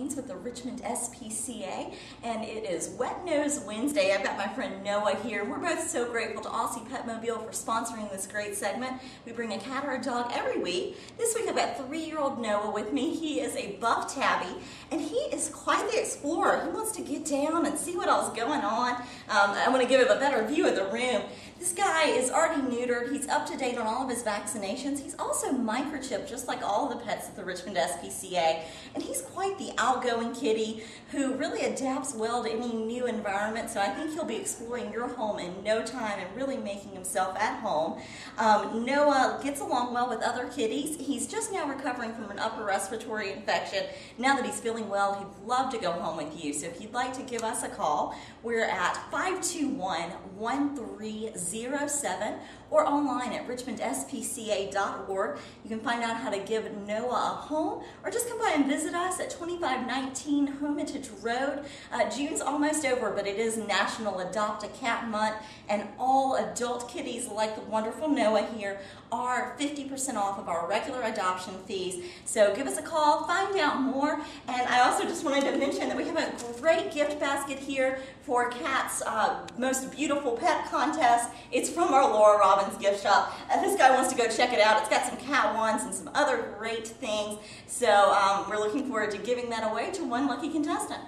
With the Richmond SPCA, and it is Wet Nose Wednesday. I've got my friend Noah here, we're both so grateful to Aussie Petmobile for sponsoring this great segment. We bring a cat or a dog every week. This week I've got three-year-old Noah with me. He is a buff tabby, and he is quite the explorer. He wants to get down and see what is going on. Um, I want to give him a better view of the room. This guy is already neutered. He's up to date on all of his vaccinations. He's also microchipped, just like all the pets at the Richmond SPCA. And he's quite the outgoing kitty who really adapts well to any new environment. So I think he'll be exploring your home in no time and really making himself at home. Um, Noah gets along well with other kitties. He's just now recovering from an upper respiratory infection. Now that he's feeling well, he'd love to go home with you. So if you'd like to give us a call, we're at 521 130 07 or online at richmondspca.org. You can find out how to give Noah a home or just come by and visit us at 2519 Hermitage Road. Uh, June's almost over, but it is National Adopt a Cat Month, and all adult kitties like the wonderful Noah here are 50% off of our regular adoption fees. So give us a call, find out more, and I also just wanted to mention that we have a great gift basket here for Kat's uh, Most Beautiful Pet Contest. It's from our Laura Robbins gift shop. Uh, this guy wants to go check it out. It's got some cat ones and some other great things. So um, we're looking forward to giving that away to one lucky contestant.